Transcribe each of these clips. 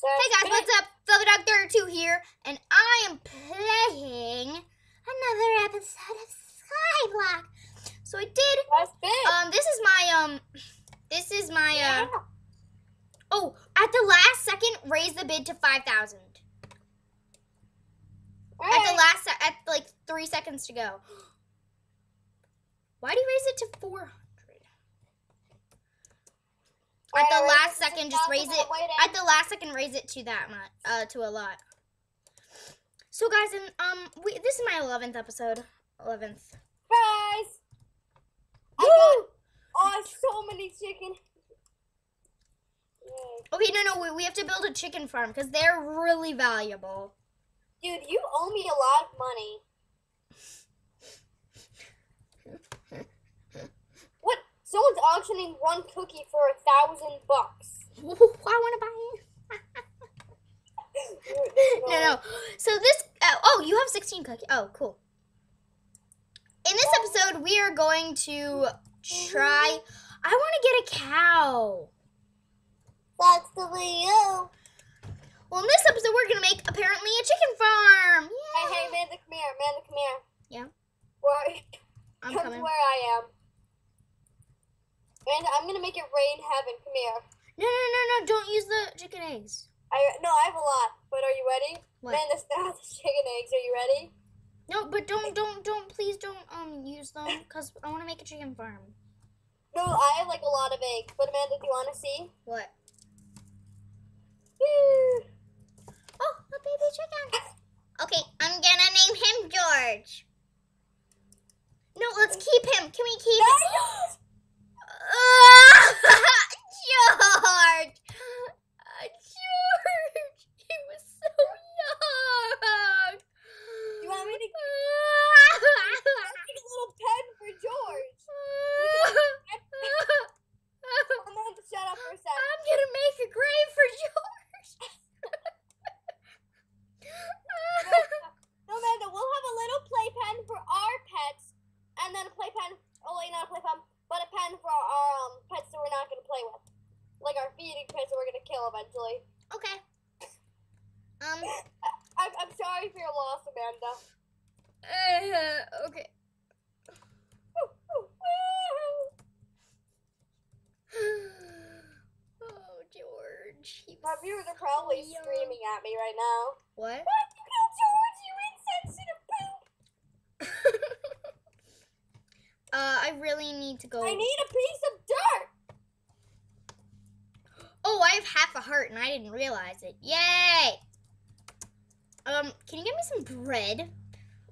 Hey guys, what's up? Dog32 here, and I am playing another episode of Skyblock. So I did. That's big. Um, this is my um, this is my yeah. uh. Oh, at the last second, raise the bid to five thousand. At the last, at like three seconds to go. Why do you raise it to four hundred? At the last second, just raise it. At the last second, raise it to that much, uh, to a lot. So, guys, and um, we this is my eleventh episode. Eleventh. Guys, I got oh so many chicken. Okay, no, no, we, we have to build a chicken farm because they're really valuable. Dude, you owe me a lot of money. What? Someone's auctioning one cookie for a thousand bucks. I want to buy it. No, no. So this. Uh, oh, you have sixteen cookies. Oh, cool. In this episode, we are going to try. I want to get a cow. That's the Leo. Well, in this episode, we're gonna make apparently a chicken farm. Hey, hey, Amanda, come here. Amanda, come here. Yeah? Where, I'm come coming. to where I am. Amanda, I'm gonna make it rain heaven. Come here. No, no, no, no! Don't use the chicken eggs. I no, I have a lot. But are you ready? What? Amanda, start the chicken eggs. Are you ready? No, but don't, don't, don't! Please don't um use them because I want to make a chicken farm. No, I have like a lot of eggs. But Amanda, do you want to see? What? Woo. Oh, a baby chicken. Okay, I'm gonna name him George. No, let's keep him. Can we keep him? Ah, George! Ah, George! He was so young! You want me to- Ah. Make a little pen for George. Amanda, shut up for a sec. I'm gonna make a grave for George! No, Amanda, we'll have a little playpen for our pets, and then a playpen. Oh wait, not a playpen, but a pen for our um, pets that we're not gonna play with, like our feeding pets that we're gonna kill eventually. okay. Um, I'm, I'm sorry for your loss, Amanda. uh, okay. oh, George. My viewers are probably young. screaming at me right now. What? Did you kill George? You insensitive poop! uh, I really need to go. I need a piece of dirt. Oh, I have half a heart and I didn't realize it. Yay! Um, can you give me some bread?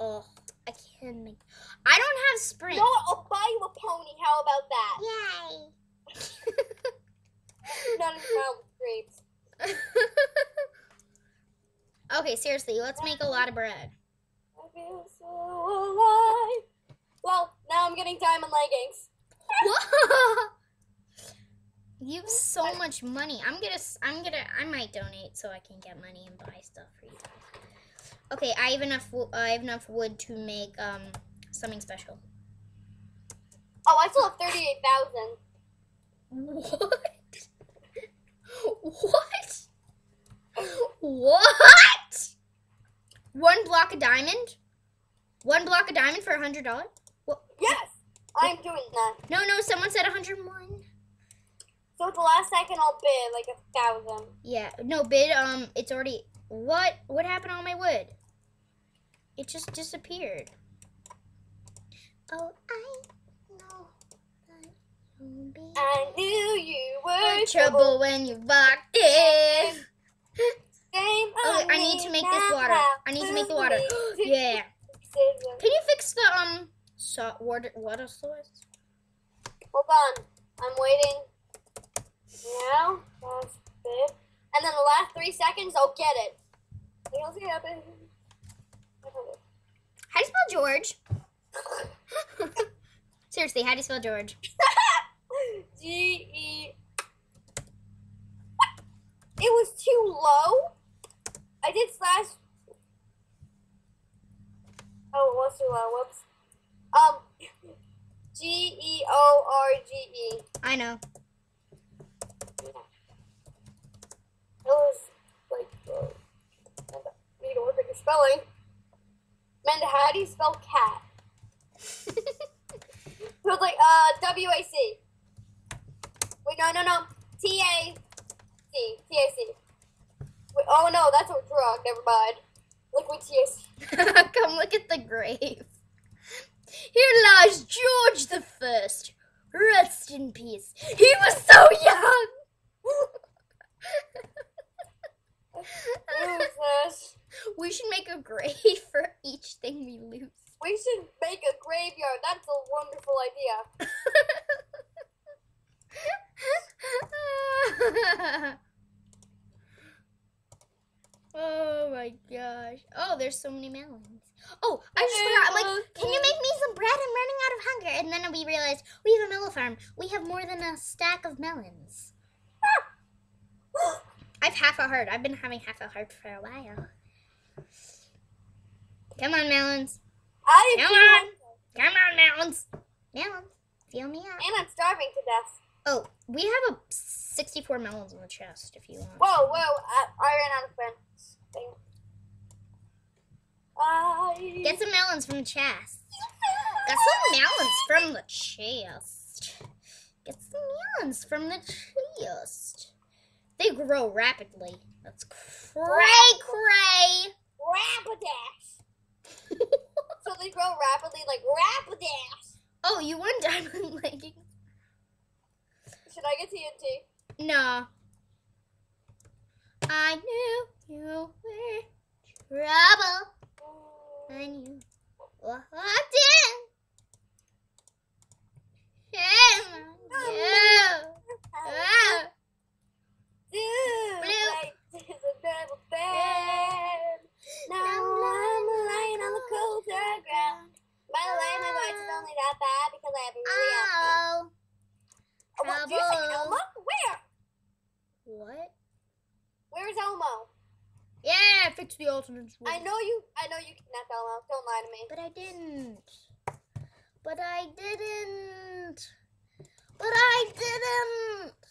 Oh, I can't make. I don't have know what? I'll buy you a pony. How about that? Yay! None of grapes. okay, seriously, let's make a lot of bread. I feel so alive. Well, now I'm getting diamond leggings. you have so much money. I'm gonna, s- I'm gonna, I might donate so I can get money and buy stuff for you. Okay, I have enough. I have enough wood to make um something special. Oh, I still have thirty-eight thousand. What? What? What? One block of diamond? One block of diamond for a hundred dollars? Yes, I'm doing that. No, no. Someone said a hundred one. So at the last second, I'll bid like a thousand. Yeah. No bid. Um. It's already. What? What happened to all my wood? It just disappeared. Oh, I know that you'll be I knew you were in trouble when you walked in. Game Okay, I need to make this water. I need to make the water. yeah. Can you fix the um so water water source? Hold on, I'm waiting. Now, that's bid. And then the last three seconds, I'll get it. You'll see happen. How do you spell George? Seriously, how do you spell George? G E. It was too low. I did slash. Oh, it was too low. Whoops. Um, G E O R G E. I know. It was spelling. Amanda, how do you spell cat? It was like uh W A C. Wait, no, no, no. T A C. T A C. Wait, oh no, that's a drug. Never mind. Look Liquid T A C. Come look at the grave. Here lies George the First. Rest in peace. He was so young. Losers. we should make a grave for each thing we lose. We should make a graveyard. That's a wonderful idea. oh my gosh. Oh, there's so many melons. Oh, I just forgot. I'm like, can you make me some bread? I'm running out of hunger. And then we realized we have a melon farm. We have more than a stack of melons. I've half a heart. I've been having half a heart for a while. Come on, melons. I Come on. Come on, melons. Melons. Feel me out. And I'm starving to death. Oh, we have a 64 melons in the chest if you want. Whoa, whoa! I, I ran out of friends. I Get some melons from the chest. Get some melons from the chest. Get some melons from the chest. They grow rapidly. That's cray cray. Rapidash. So they grow rapidly, like Rapidash. oh, you want diamond leggings? Should I get TNT? No. I knew you were trouble when you walked in. I knew. Ah. Dude, Blue. like, this is a double bed. Now I'm lying on the cold hard ground. By the way, my voice is only that bad because I have a really Oh. Oh, what, do you say trouble. Elmo? Where? What? Where's Elmo? The ultimate. I know you. I know you kidnapped Elmo. Don't lie to me. But I didn't. But I didn't. But I didn't.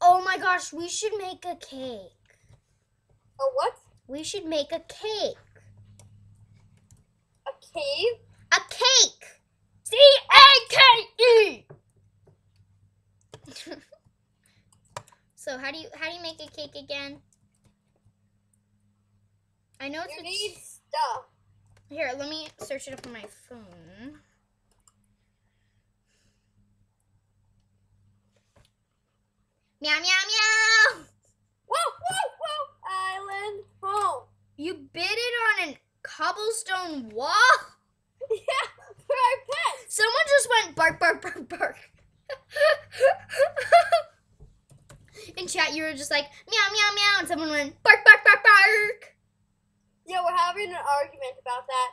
Oh my gosh, we should make a cake. Oh, what? We should make a cake. A cave? A cake. C A K E. So how do you how do you make a cake again? I know it's You need stuff. here. Let me search it up on my phone. Meow meow meow. Whoa, whoa, whoa! Island home. You bit it on a cobblestone wall. Yeah, for our pets. Someone just went bark bark bark bark. In chat, you were just like meow meow meow, and someone went bark bark bark bark. Yeah, we're having an argument about that.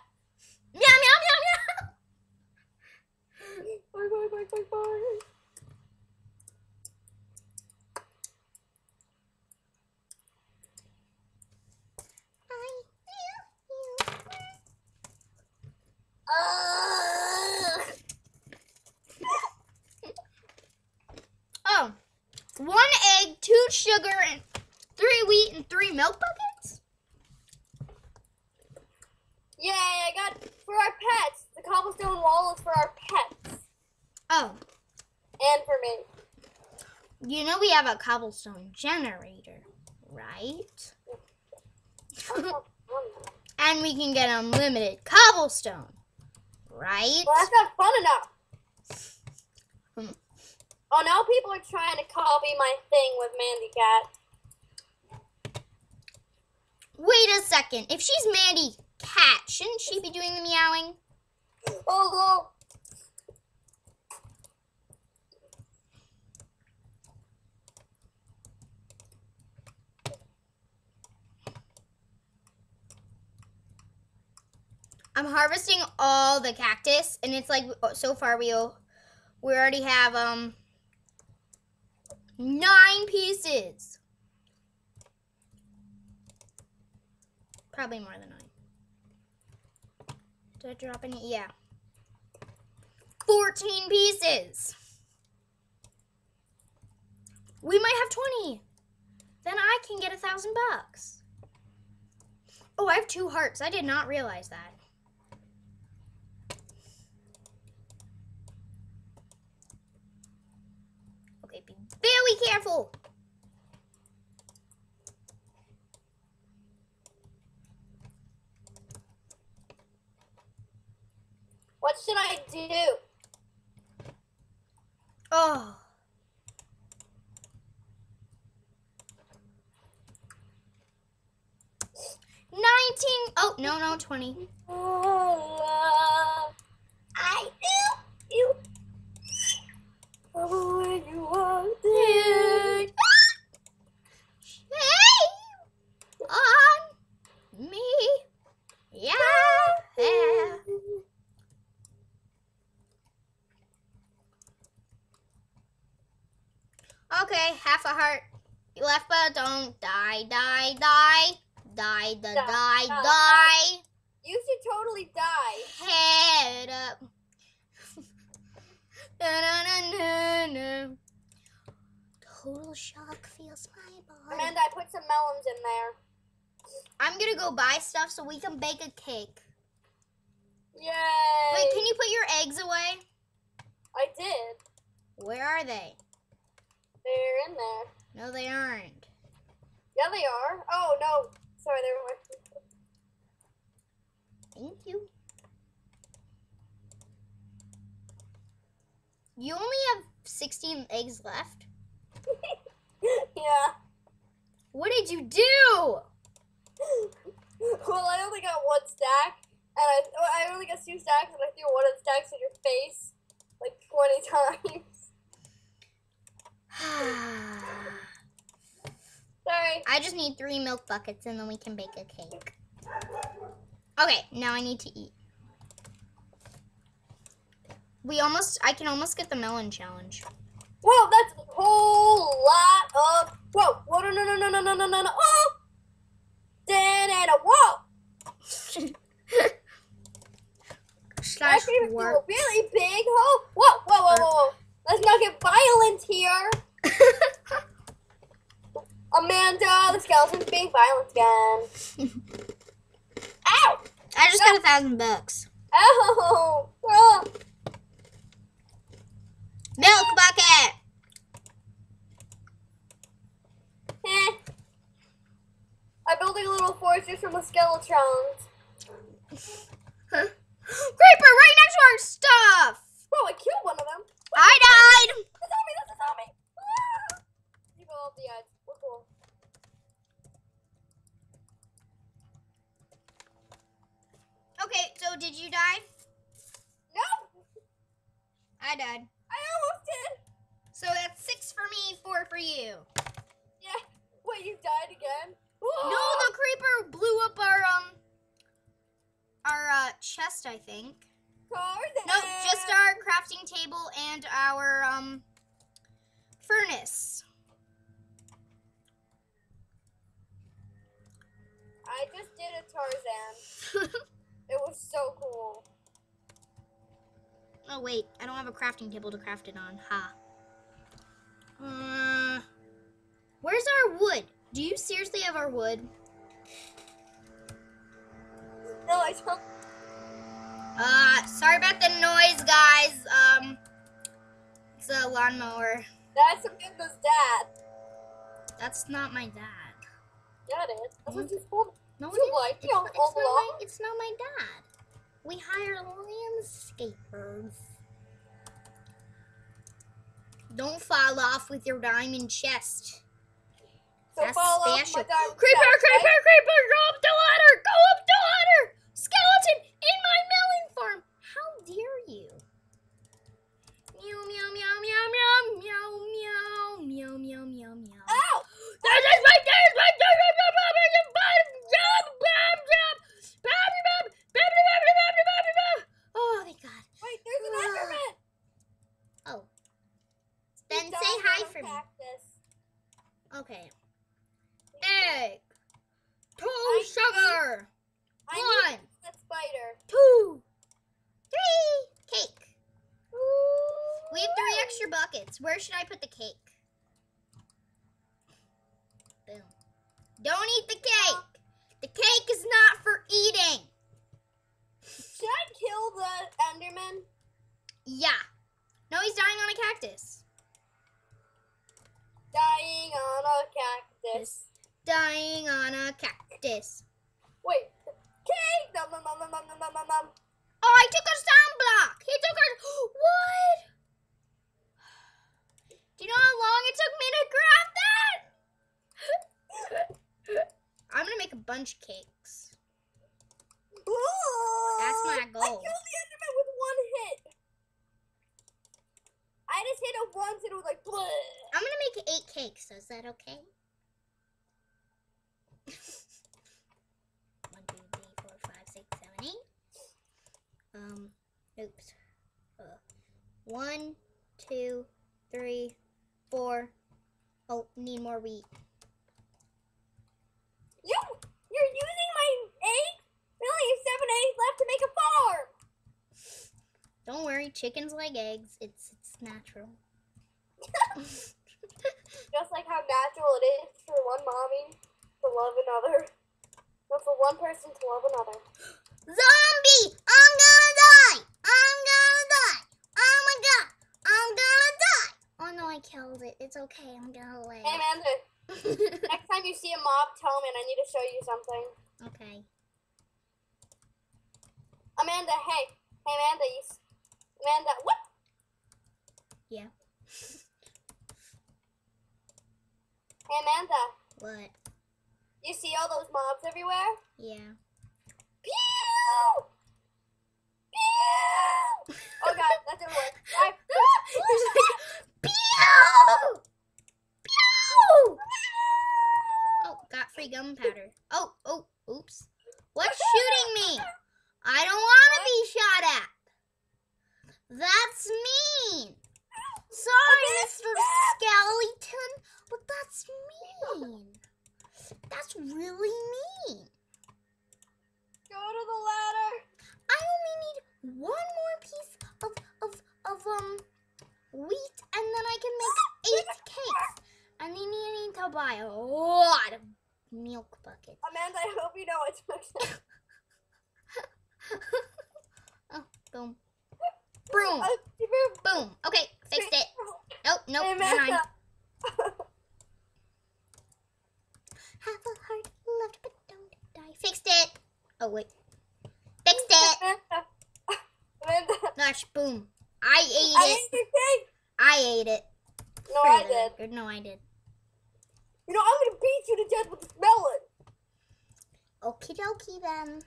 Meow meow meow meow. Bark, bark, bark, bark. Ugh. Oh, one egg, two sugar, and three wheat and three milk buckets. Yay, I got for our pets. The cobblestone wall is for our pets. Oh, And for me. you know we have a cobblestone generator, right? and we can get unlimited cobblestone, right? Well, that's not fun enough. Hmm. Oh, now people are trying to copy my thing with Mandy Cat. Wait a second. If she's Mandy Cat, shouldn't she be doing the meowing? Oh. I'm harvesting all the cactus, and it's like so far we we already have um nine pieces. Probably more than Did I drop any? Yeah. Fourteen pieces. We might have twenty. Then I can get a thousand bucks. Oh, I have two hearts. I did not realize that. Okay, be very careful. What should I do? Oh. Nineteen. Oh no no twenty. Oh, I do you. Oh, when you walked in. Shame on me. Yeah. yeah. Okay, half a heart left, but don't die, die, die, die, die, Die, die, die, die. You should totally die. Head up. Da-na-na-na-na. Total shock feels my body. Amanda, I put some melons in there. I'm gonna go buy stuff so we can bake a cake. Yay! Wait, can you put your eggs away? I did. Where are they? They're in there. No, they aren't. Yeah, they are. Oh no, sorry, they were. Thank you. You only have 16 eggs left. yeah. What did you do? Well, I only got one stack, and I I only got two stacks, and I threw one of the stacks in your face like twenty times. Sorry. I just need three milk buckets and then we can bake a cake. Okay, now I need to eat. We almost, I can almost get the melon challenge. Whoa, that's a whole lot of. Whoa, whoa, no, no, no, no, no, no, no, no, no. Oh! Then and a whoa! I Slash came through a really big hole. Whoa, whoa, whoa, whoa, whoa. Let's not get violent here. Amanda, the skeleton's being violent again. Ow! I just got a thousand bucks. Ow! Oh. Milk bucket. Eh. I'm building a little fortress from the skeletons. Creeper right next to our stuff. Whoa, I killed one of them. I died. It's a zombie, that's a zombie. Ah! You go off the edge. We're cool. Okay, so did you die? No! I died. I almost did! So that's six for me, four for you. Yeah. Wait, you died again? No, the creeper blew up our um our uh, chest, I think. Tarzan! Nope, just our crafting table and our um furnace. I just did a Tarzan. It was so cool. oh wait, I don't have a crafting table to craft it on. Ha. Uh, where's our wood? Do you seriously have our wood? No, I don't. Uh, sorry about the noise, guys. Um, it's a lawnmower. That's Amanda's dad. That's not my dad. Yeah, it is. That's what you told No, You like it's, not, it's, not my, it's not my dad. We hire landscapers. Don't fall off with your diamond chest. So That's fall off special. my diamond Creeper, chest, creeper, right? creeper, go up the ladder! Go up the ladder! Skeleton meow, meow, meow, meow. Oh! There's this right there! It's right there! There's no problem! There's a bottom job! Bottom job! Bobby, Bob! Bobby, Bobby, Bobby, Bobby, Bob! Oh, thank God. Wait, there's an uh, Enderman! Oh. Then say hi for cactus. me. Okay. Egg. Two I sugar. Need, One. I spider. Two. Three. Cake. We have three extra buckets. Where should I put the cake? Dying on a cactus. Dying on a cactus. Wait. Cake! Oh, I took a sound block. He took a... What? Do you know how long it took me to grab that? I'm going to make a bunch of cakes. Ooh, That's my goal. I killed the Enderman with one hit. I just hit it once and it was like, bleh. I'm gonna make eight cakes. So is that okay? One, two, three, four, five, six, seven, eight. Um, oops. Uh, one, two, three, four. Oh, need more wheat. You, you're using my egg? We only have seven eggs left to make a farm. Don't worry, chickens like eggs. It's it's natural. Just like how natural it is for one mommy to love another, but for one person to love another. Zombie! I'm gonna die! I'm gonna die! Oh my god! I'm gonna die! Oh no, I killed it. It's okay. I'm gonna Hey. Amanda, next time you see a mob, tell me and I need to show you something. okay. Amanda, hey. Hey, Amanda, you. Amanda, what? Yeah. Hey, Amanda, What? you see all those mobs everywhere? Yeah. Pew! Pew! Oh god, that didn't work. I... Pew! Pew! Oh, got free gunpowder. Oh, oh, oops. What's shooting me? I don't want to be shot at. That's mean. Sorry, Okay, Mr. stop. Skeleton, but that's mean. That's really mean. Go to the ladder. I only need one more piece of of of um wheat, and then I can make eight cakes. And then you need to buy a lot of milk buckets. Amanda, I hope you know what to oh, boom, boom, Uh, you better- boom. Okay, fixed it. Oh, nope, Hey, never mind. Amanda. Have a heart left, but don't die. Fixed it. Oh wait, fixed it. Gosh, boom. I I ate it. ate. I ate it. No, I did. No, I did. You know, I'm gonna beat you to death with this melon. Okie dokie then.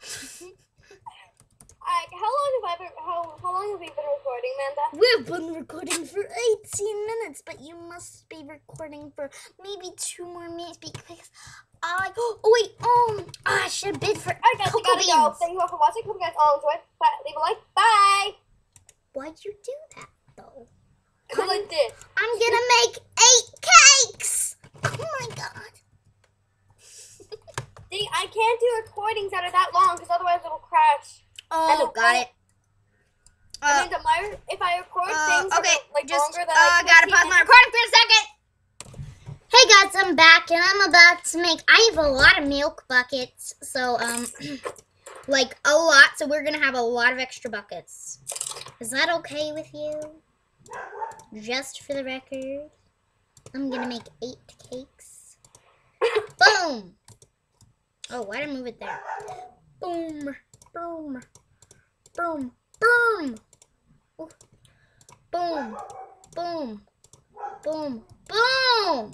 Alright, how long have I been? How how long have we been recording, Amanda? We've been recording for 18 minutes, but you must be recording for maybe two more minutes because I. Oh, wait, um, I should bid for Alright, guys, we gotta go. Thank you all for watching. Hope you guys all enjoyed. Bye. Leave a like. Bye. Why'd you do that, though? Cause I did. I'm gonna make eight cakes! Oh my god. See, I can't do recordings that are that long because otherwise it'll crash. Oh, got it. Uh, Amanda, my if I record uh, things that okay, are, like just, longer than uh, I gotta pause my recording for a second. Hey guys, I'm back and I'm about to make, I have a lot of milk buckets, so, um, like a lot, so we're gonna have a lot of extra buckets. Is that okay with you? Just for the record, I'm gonna make eight cakes. Boom! Oh, why did I move it there? Boom, boom, boom, boom! Ooh. Boom, boom, boom, boom!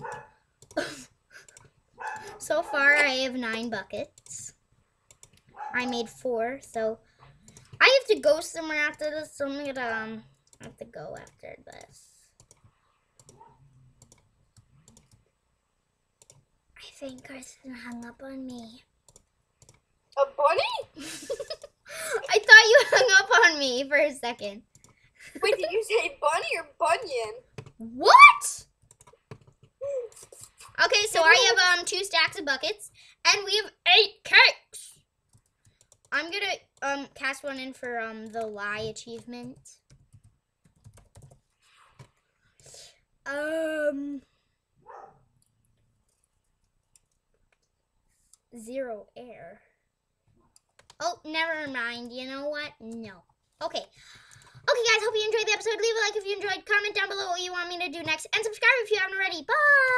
so far, I have nine buckets. I made four, so I have to go somewhere after this, so I'm gonna um, have to go after this. I think Carson hung up on me. A bunny? I thought you hung up on me for a second. Wait, did you say bunny or bunion? What? Okay, so I have um two stacks of buckets, and we have eight cakes. I'm gonna um cast one in for um the lie achievement. Um. zero air. Oh, never mind. You know what? No. Okay. Okay, guys, hope you enjoyed the episode. Leave a like if you enjoyed. Comment down below what you want me to do next. And subscribe if you haven't already. Bye!